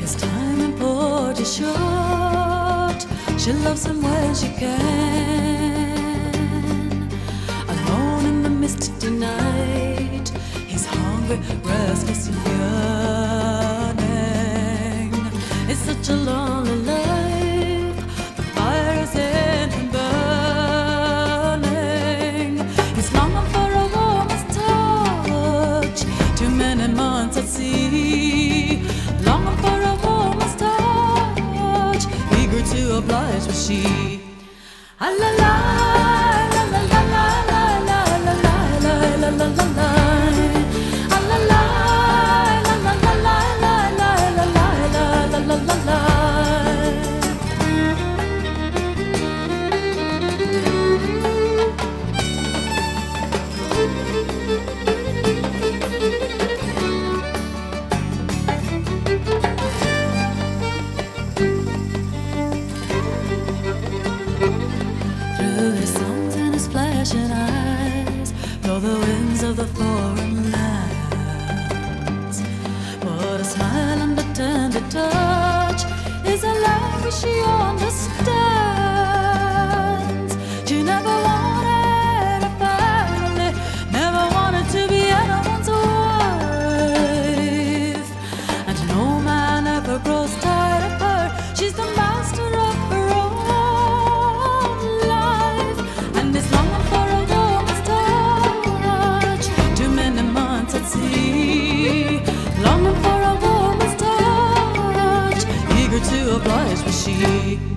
His time in port is short. She loves him when she can. Alone in the misty night, he's hungry, restless, and yearning. It's such a lonely life. The fire is in him burning. He's longing for obliged was she. Ah, la la. Of the foreign lands. But a smile and a tender touch is a language she understands. 可惜。